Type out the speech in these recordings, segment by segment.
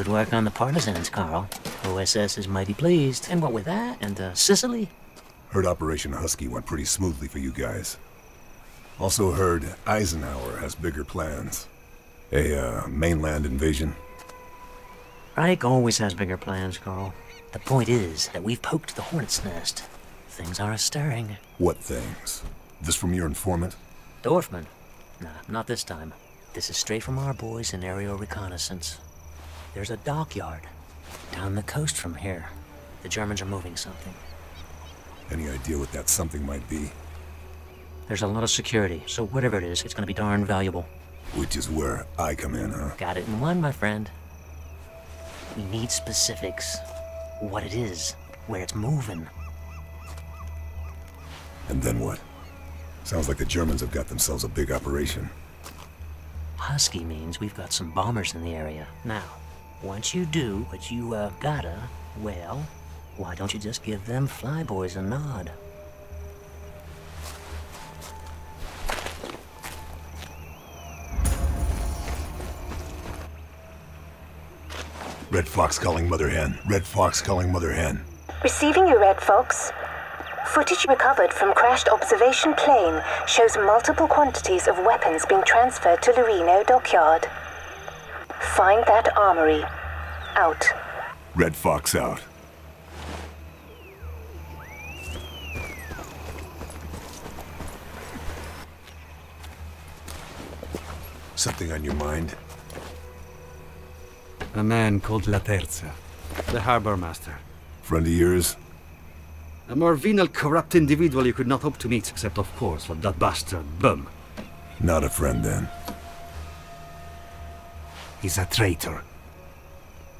Good work on the partisans, Karl. OSS is mighty pleased. And what with that, and uh, Sicily? Heard Operation Husky went pretty smoothly for you guys. Also heard Eisenhower has bigger plans. A, uh, mainland invasion. Reich always has bigger plans, Karl. The point is that we've poked the hornet's nest. Things are stirring. What things? This from your informant? Dorfman? Nah, not this time. This is straight from our boys in aerial reconnaissance. There's a dockyard down the coast from here. The Germans are moving something. Any idea what that something might be? There's a lot of security, so whatever it is, it's gonna be darn valuable. Which is where I come in, huh? Got it in one, my friend. We need specifics. What it is, where it's moving. And then what? Sounds like the Germans have got themselves a big operation. Husky means we've got some bombers in the area. Now, once you do what you, uh, gotta, well, why don't you just give them flyboys a nod? Red Fox calling Mother Hen. Red Fox calling Mother Hen. Receiving you, Red Fox. Footage recovered from crashed observation plane shows multiple quantities of weapons being transferred to Lorino Dockyard. Find that armory. Out. Red Fox out. Something on your mind? A man called La Terza, the harbor master. Friend of yours? A more venal, corrupt individual you could not hope to meet, except, of course, for that bastard, Böhm. Not a friend, then. He's a traitor.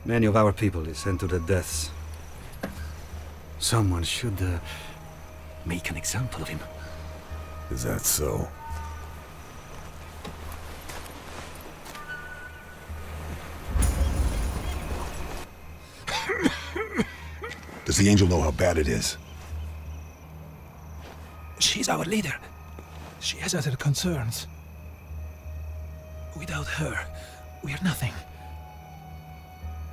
Many of our people is sent to the deaths. Someone should, uh, make an example of him. Is that so? Does the angel know how bad it is? She's our leader. She has other concerns. Without her, we're nothing.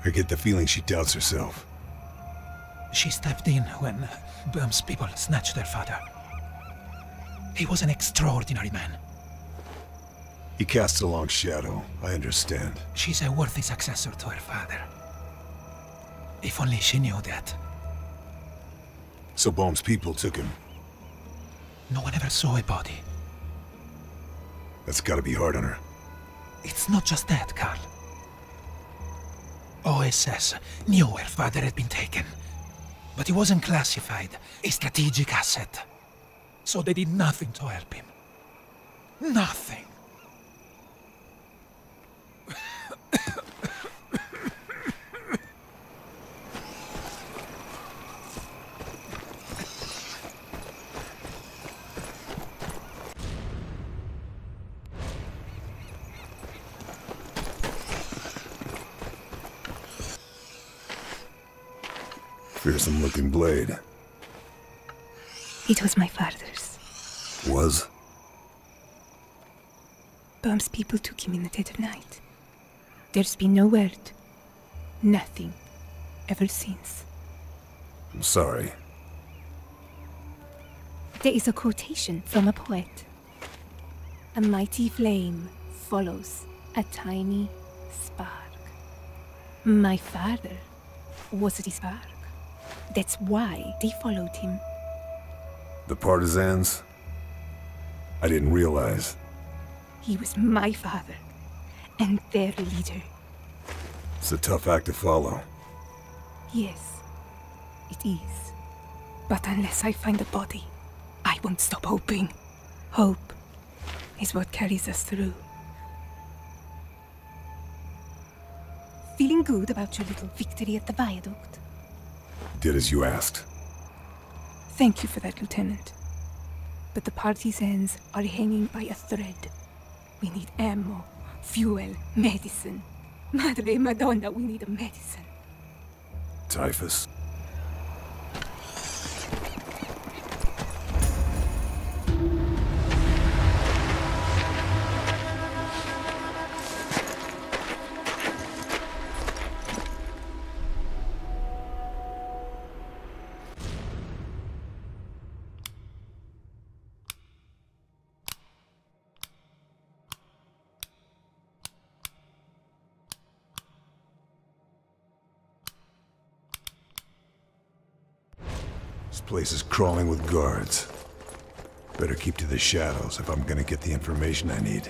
I get the feeling she doubts herself. She stepped in when Böhm's people snatched their father. He was an extraordinary man. He casts a long shadow, I understand. She's a worthy successor to her father. If only she knew that. So Böhm's people took him. No one ever saw a body. That's gotta be hard on her. It's not just that, Karl. OSS knew her father had been taken. But he wasn't classified, a strategic asset. So they did nothing to help him. Nothing. Fearsome looking blade. It was my father's. Was? Böhm's people took him in the dead of night. There's been no word. Nothing. Ever since. I'm sorry. There is a quotation from a poet. A mighty flame follows a tiny spark. My father was the spark. That's why they followed him. The partisans? I didn't realize. He was my father and their leader. It's a tough act to follow. Yes, it is. But unless I find the body, I won't stop hoping. Hope is what carries us through. Feeling good about your little victory at the viaduct? Did as you asked. Thank you for that, Lieutenant. But the partisans are hanging by a thread. We need ammo, fuel, medicine. Madre Madonna, we need a medicine. Typhus. Place is crawling with guards. Better keep to the shadows if I'm gonna get the information I need.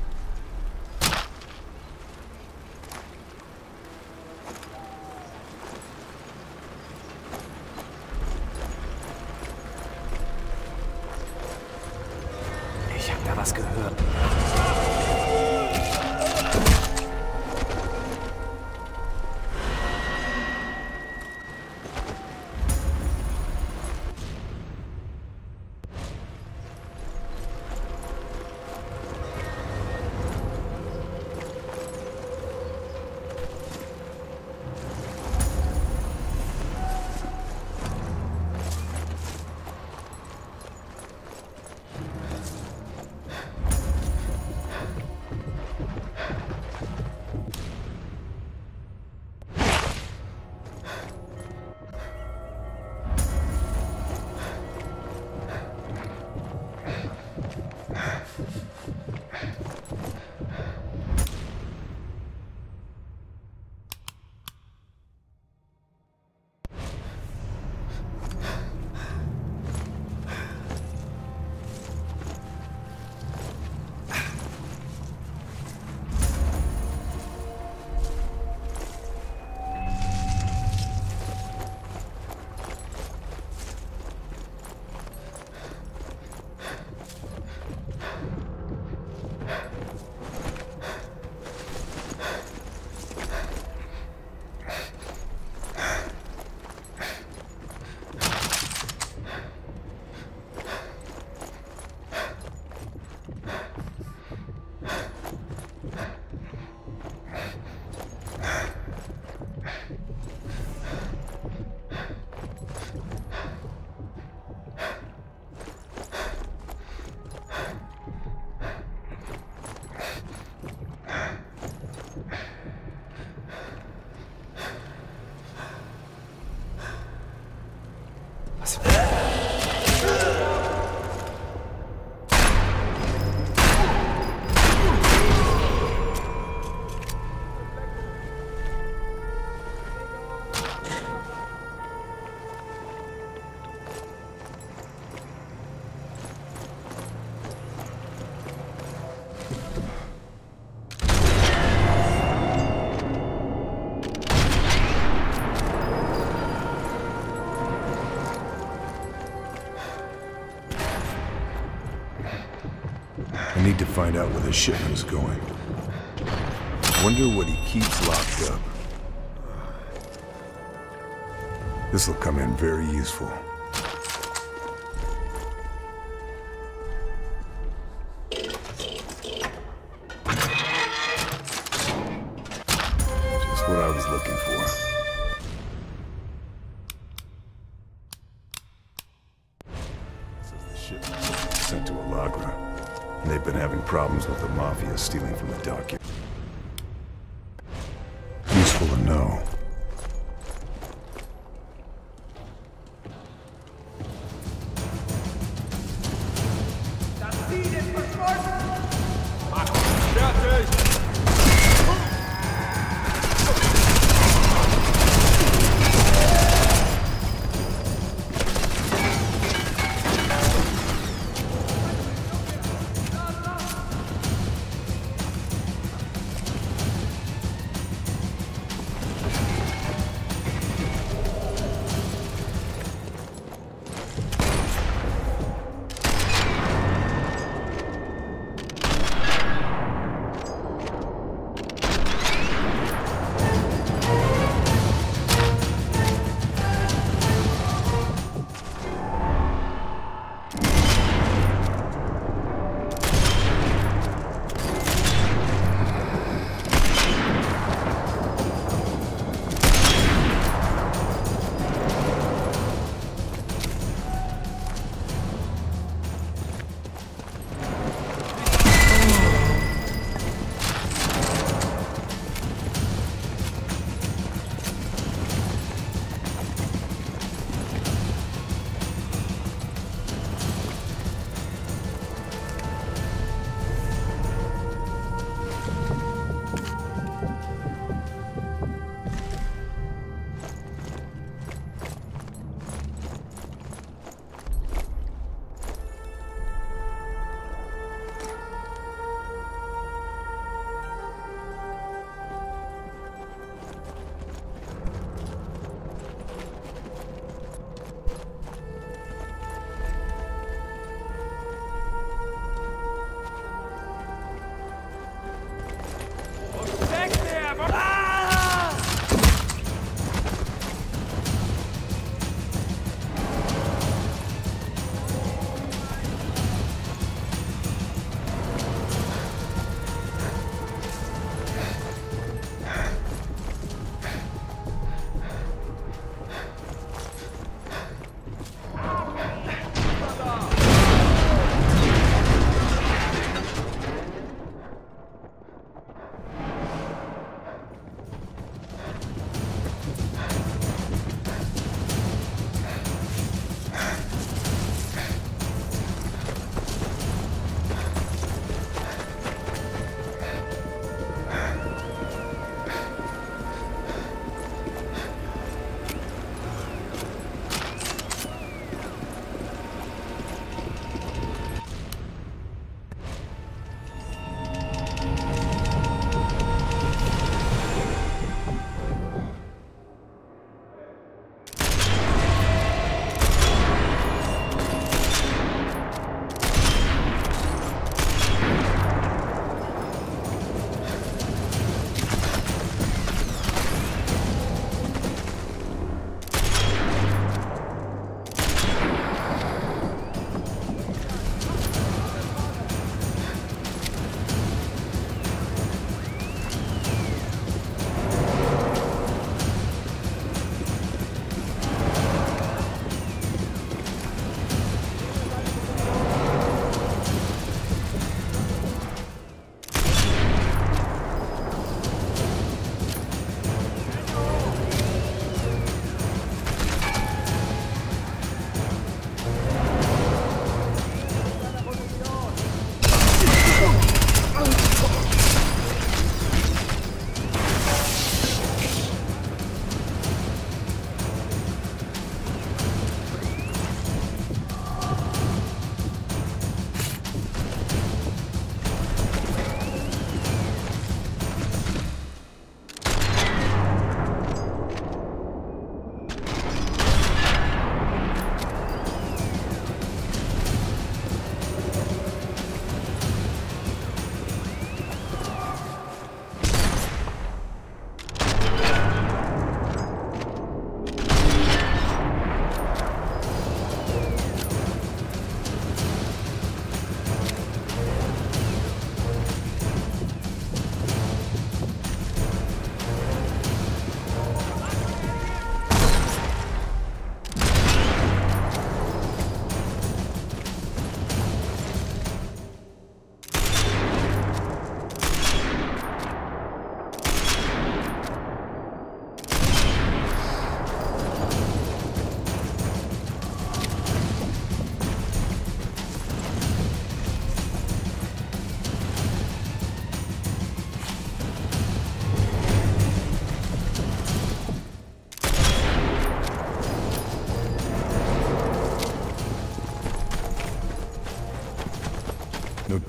To find out where the shipment is going. Wonder what he keeps locked up. This'll come in very useful. Problems with the Mafia stealing from the dockyard.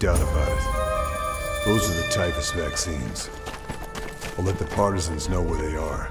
Doubt about it. Those are the typhus vaccines. I'll let the partisans know where they are.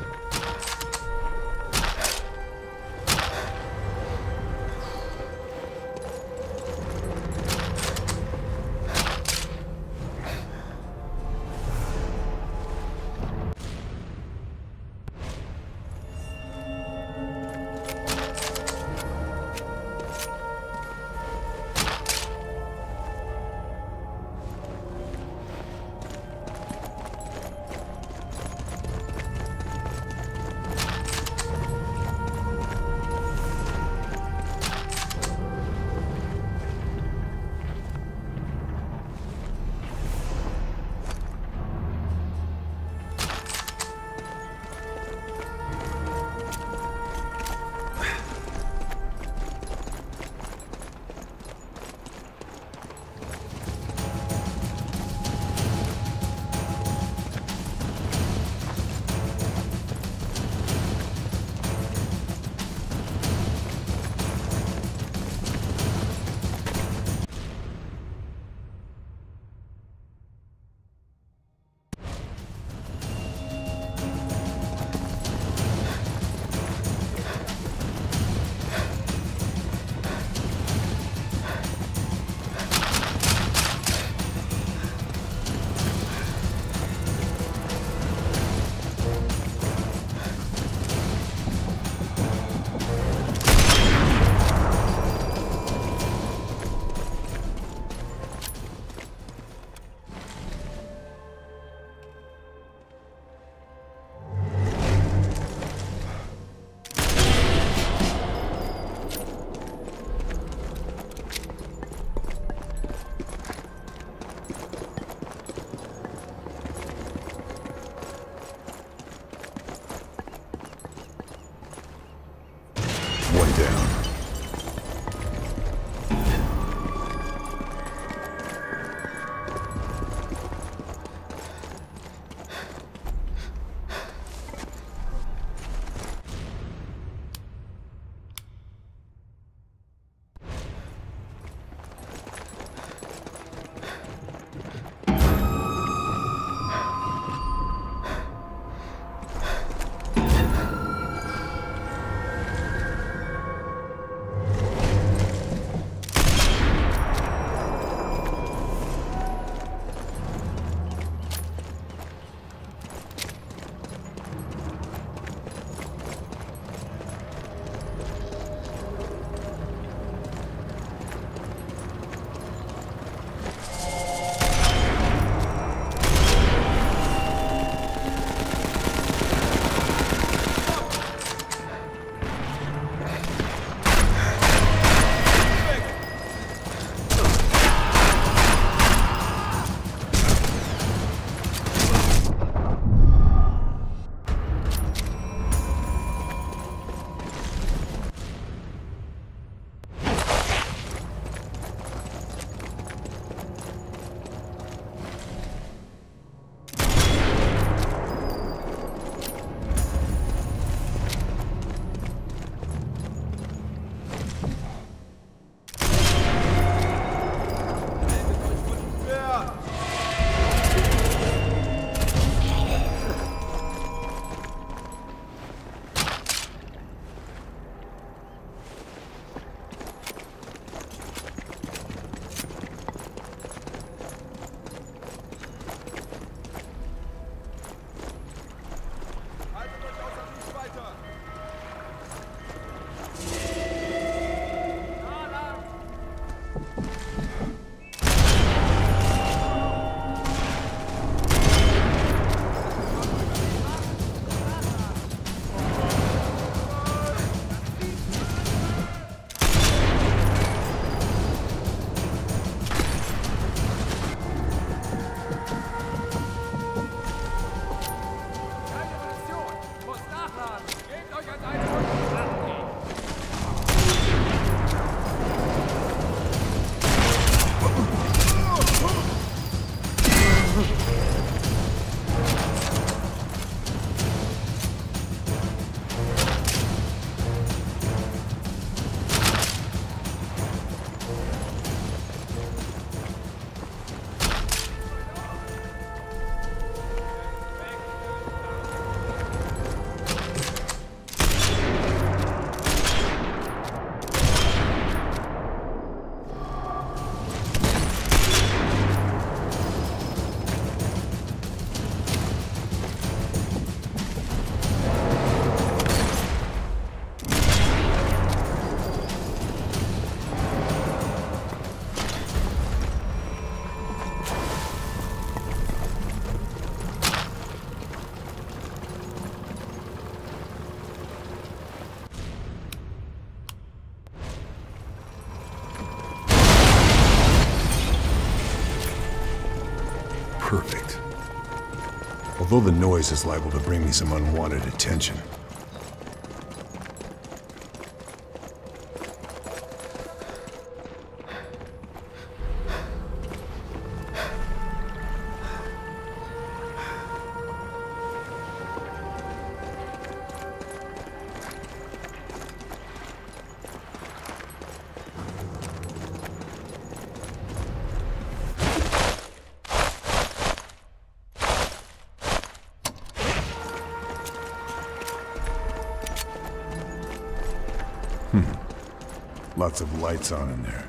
Although the noise is liable to bring me some unwanted attention. Lights on in there.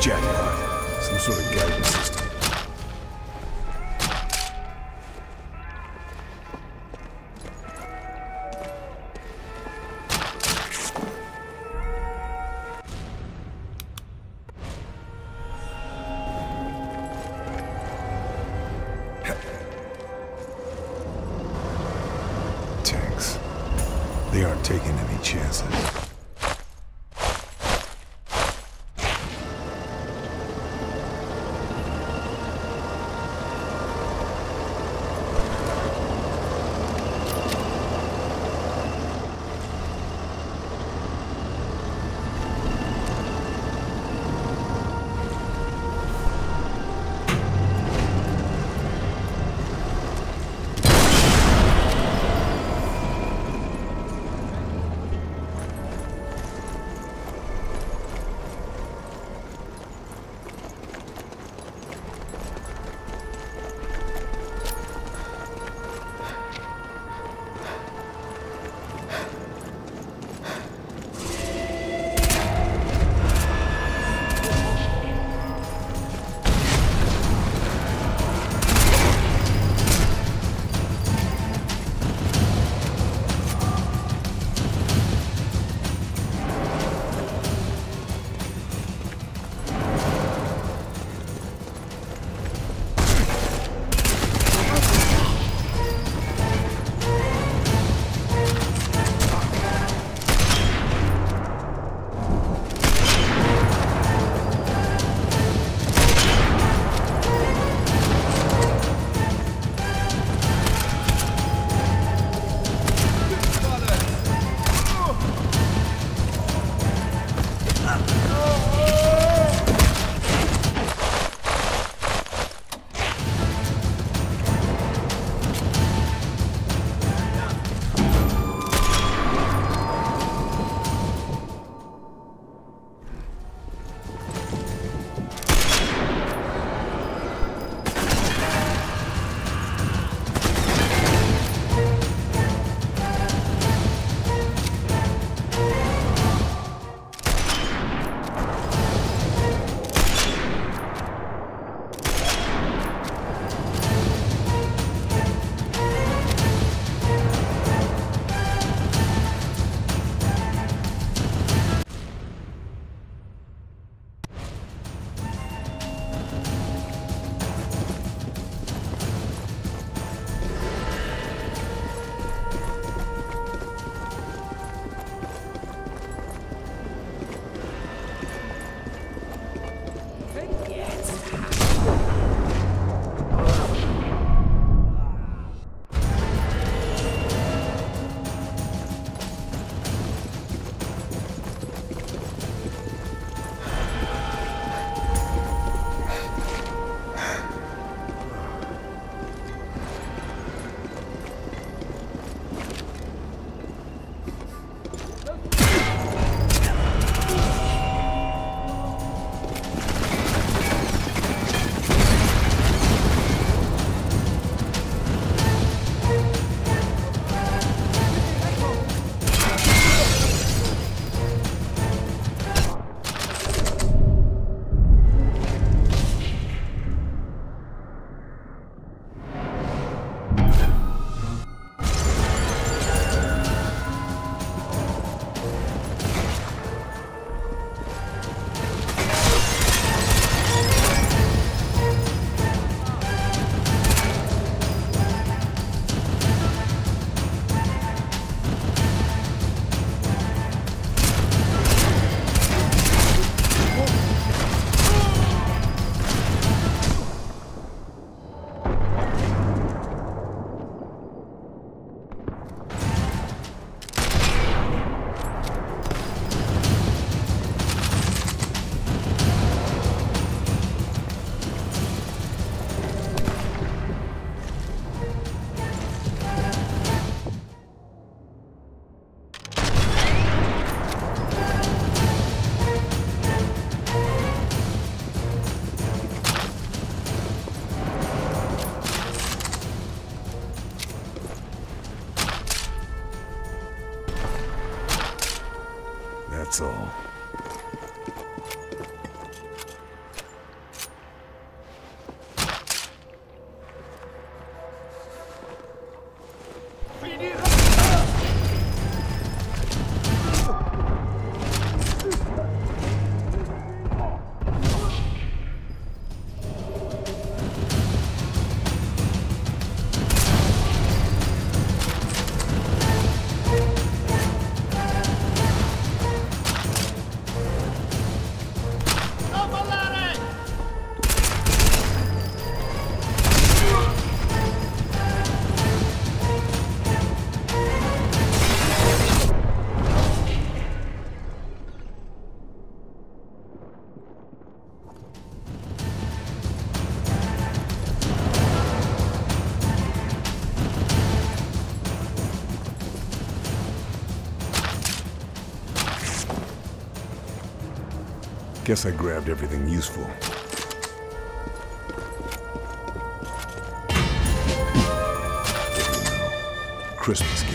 Jackpot. Some sort of guidance system. Guess I grabbed everything useful. Christmas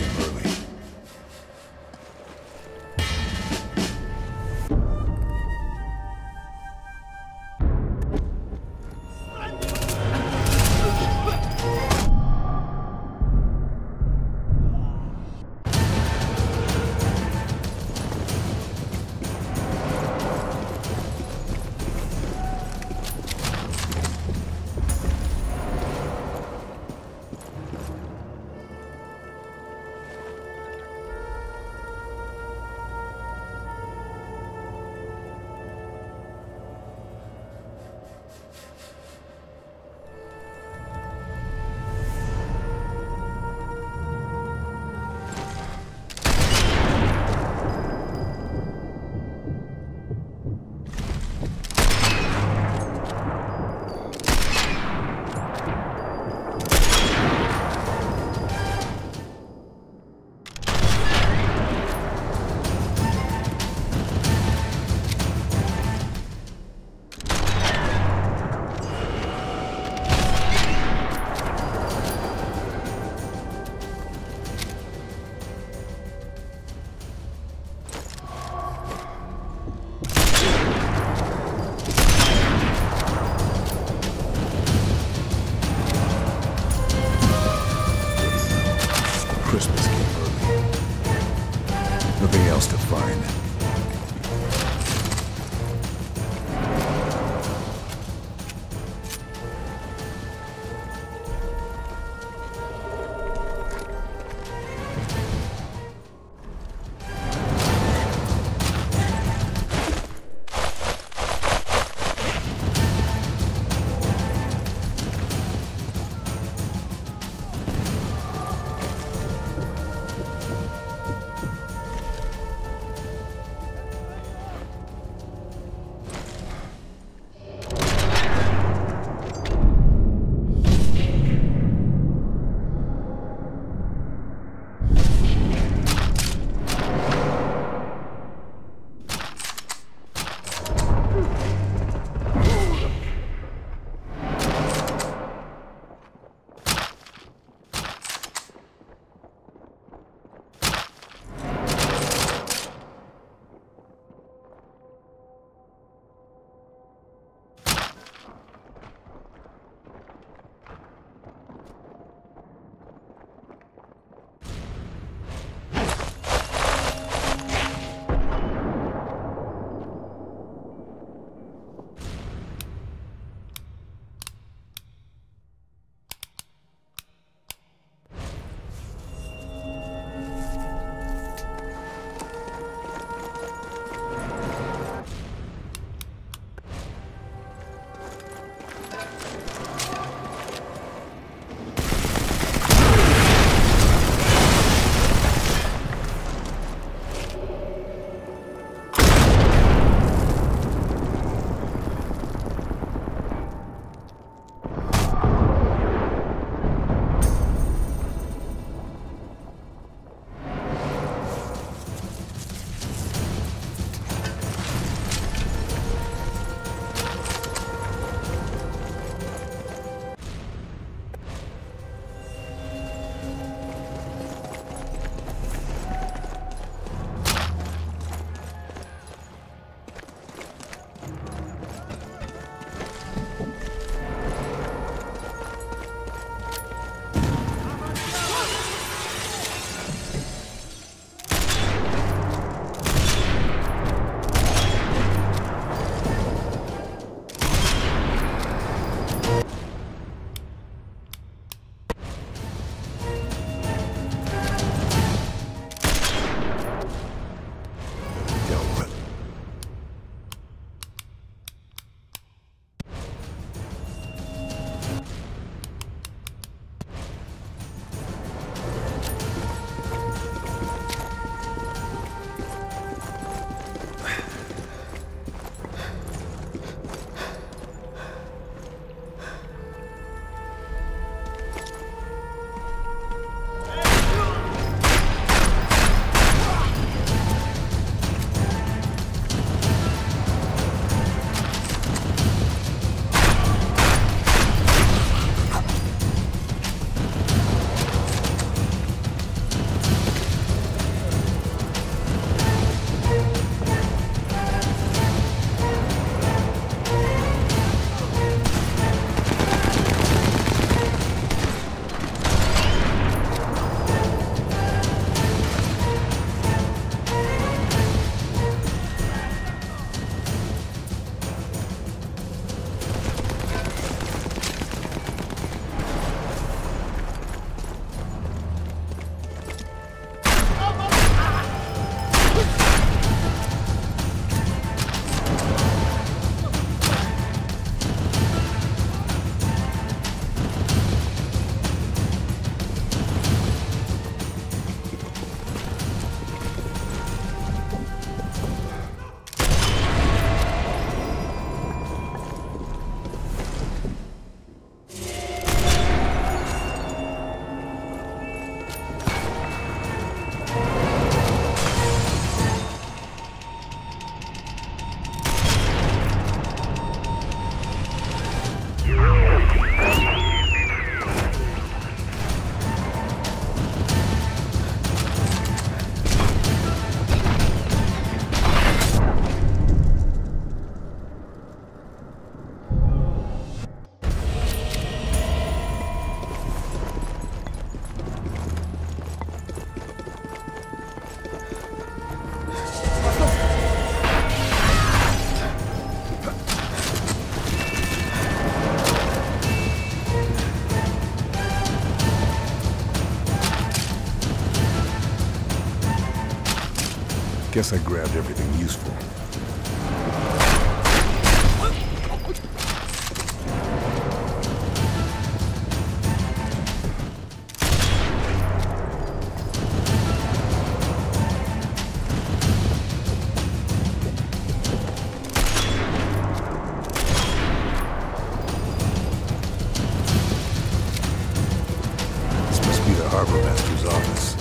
guess I grabbed everything useful. This must be the harbor master's office.